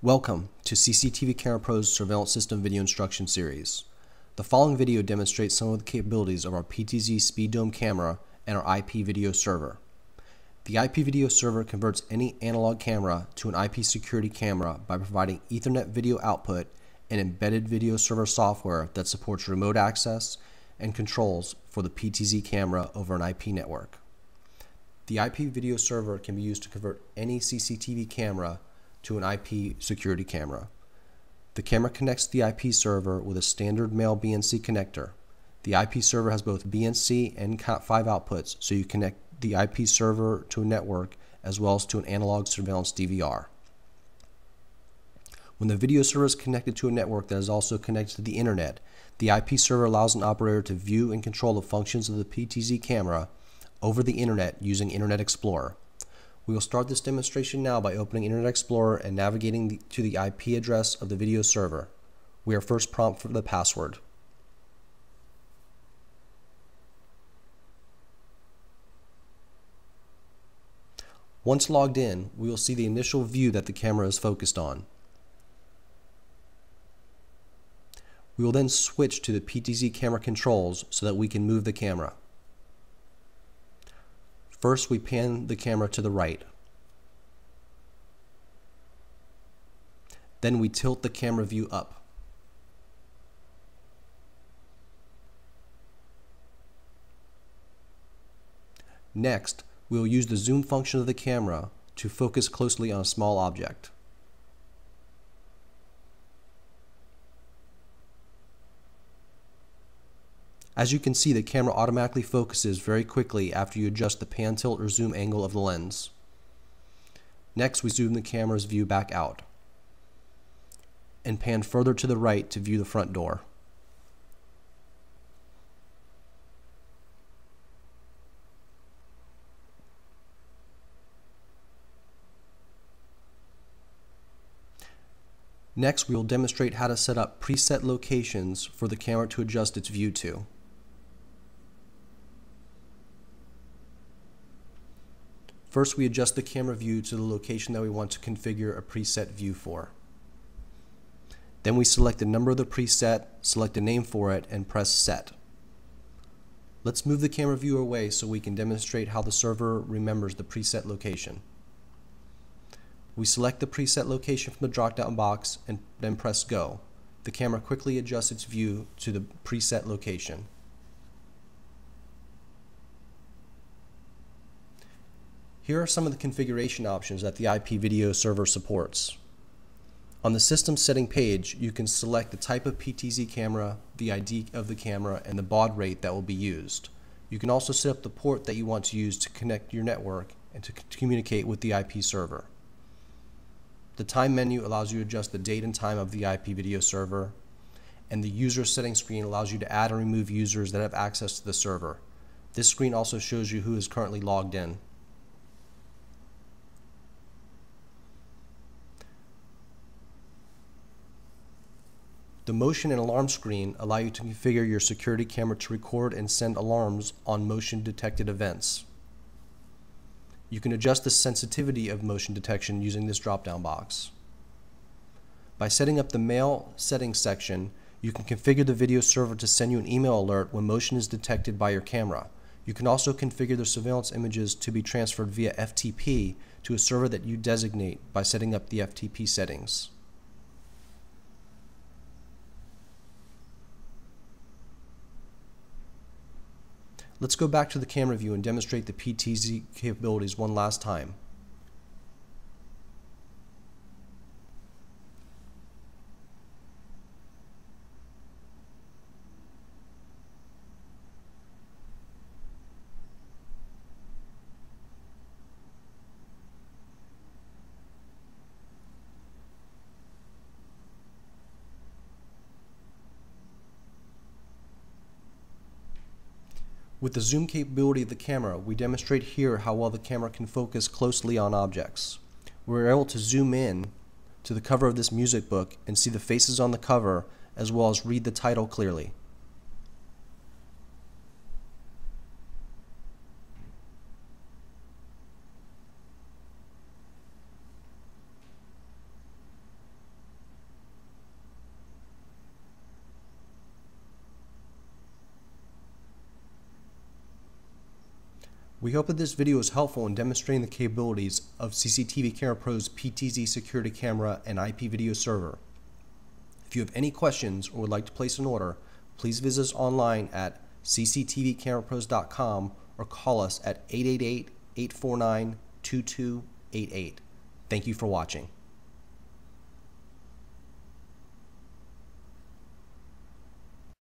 Welcome to CCTV Camera Pro's Surveillance System Video Instruction Series. The following video demonstrates some of the capabilities of our PTZ SpeedDome camera and our IP video server. The IP video server converts any analog camera to an IP security camera by providing Ethernet video output and embedded video server software that supports remote access and controls for the PTZ camera over an IP network. The IP video server can be used to convert any CCTV camera to an IP security camera. The camera connects the IP server with a standard male BNC connector. The IP server has both BNC and Cat5 outputs, so you connect the IP server to a network as well as to an analog surveillance DVR. When the video server is connected to a network that is also connected to the internet, the IP server allows an operator to view and control the functions of the PTZ camera over the internet using Internet Explorer. We will start this demonstration now by opening Internet Explorer and navigating the, to the IP address of the video server. We are first prompt for the password. Once logged in, we will see the initial view that the camera is focused on. We will then switch to the PTZ camera controls so that we can move the camera. First, we pan the camera to the right. Then we tilt the camera view up. Next, we will use the zoom function of the camera to focus closely on a small object. As you can see, the camera automatically focuses very quickly after you adjust the pan tilt or zoom angle of the lens. Next, we zoom the camera's view back out and pan further to the right to view the front door. Next, we will demonstrate how to set up preset locations for the camera to adjust its view to. First, we adjust the camera view to the location that we want to configure a preset view for. Then we select the number of the preset, select a name for it, and press Set. Let's move the camera view away so we can demonstrate how the server remembers the preset location. We select the preset location from the drop-down box and then press Go. The camera quickly adjusts its view to the preset location. Here are some of the configuration options that the IP video server supports. On the system setting page, you can select the type of PTZ camera, the ID of the camera, and the baud rate that will be used. You can also set up the port that you want to use to connect your network and to communicate with the IP server. The time menu allows you to adjust the date and time of the IP video server, and the user setting screen allows you to add and remove users that have access to the server. This screen also shows you who is currently logged in. The motion and alarm screen allow you to configure your security camera to record and send alarms on motion detected events. You can adjust the sensitivity of motion detection using this drop-down box. By setting up the mail settings section, you can configure the video server to send you an email alert when motion is detected by your camera. You can also configure the surveillance images to be transferred via FTP to a server that you designate by setting up the FTP settings. Let's go back to the camera view and demonstrate the PTZ capabilities one last time. With the zoom capability of the camera, we demonstrate here how well the camera can focus closely on objects. We're able to zoom in to the cover of this music book and see the faces on the cover as well as read the title clearly. We hope that this video is helpful in demonstrating the capabilities of CCTV Camera Pro's PTZ security camera and IP video server. If you have any questions or would like to place an order, please visit us online at cctvcamerapros.com or call us at 888 849 2288. Thank you for watching.